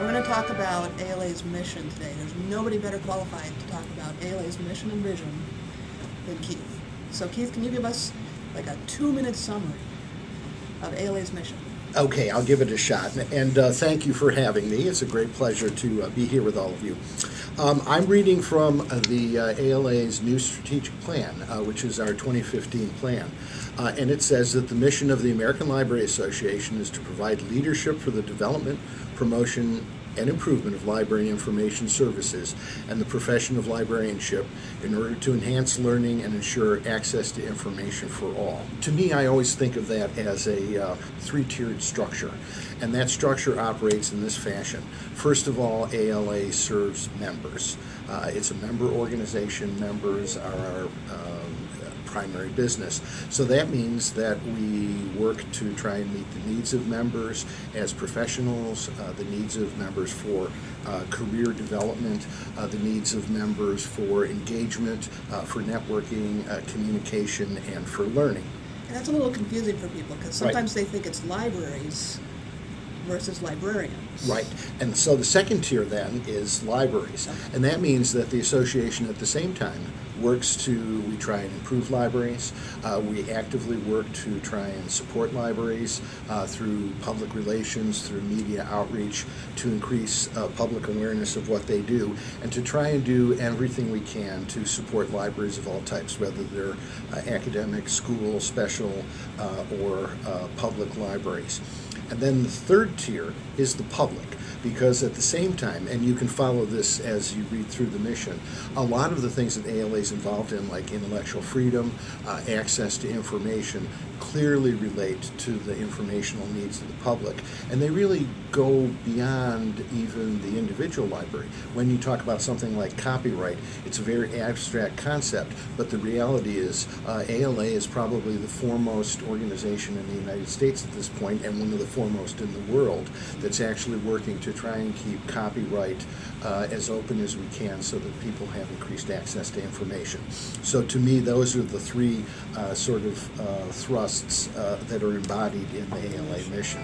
We're going to talk about ALA's mission today. There's nobody better qualified to talk about ALA's mission and vision than Keith. So, Keith, can you give us like a two minute summary of ALA's mission? Okay, I'll give it a shot. And uh, thank you for having me. It's a great pleasure to uh, be here with all of you. Um, I'm reading from uh, the uh, ALA's new strategic plan, uh, which is our 2015 plan. Uh, and it says that the mission of the American Library Association is to provide leadership for the development, promotion, and improvement of library information services and the profession of librarianship in order to enhance learning and ensure access to information for all. To me, I always think of that as a uh, three tiered structure, and that structure operates in this fashion. First of all, ALA serves members. Uh, it's a member organization. Members are our um, primary business. So that means that we work to try and meet the needs of members as professionals, uh, the needs of members for uh, career development, uh, the needs of members for engagement, uh, for networking, uh, communication, and for learning. And that's a little confusing for people because Right. sometimes they think it's libraries versus librarians. Right. And so the second tier then is libraries. And that means that the association at the same time works to, we try and improve libraries. Uh, we actively work to try and support libraries uh, through public relations, through media outreach, to increase uh, public awareness of what they do, and to try and do everything we can to support libraries of all types, whether they're uh, academic, school, special, uh, or uh, public libraries. And then the third tier is the public, because at the same time, and you can follow this as you read through the mission, a lot of the things that ALA is involved in, like intellectual freedom, uh, access to information, clearly relate to the informational needs of the public. And they really go beyond even the individual library. When you talk about something like copyright, it's a very abstract concept, but the reality is uh, ALA is probably the foremost organization in the United States at this point and one of the foremost in the world that's actually working to try and keep copyright uh, as open as we can so that people have increased access to information. So to me, those are the three uh, sort of uh, thrusts uh, that are embodied in the ALA mission.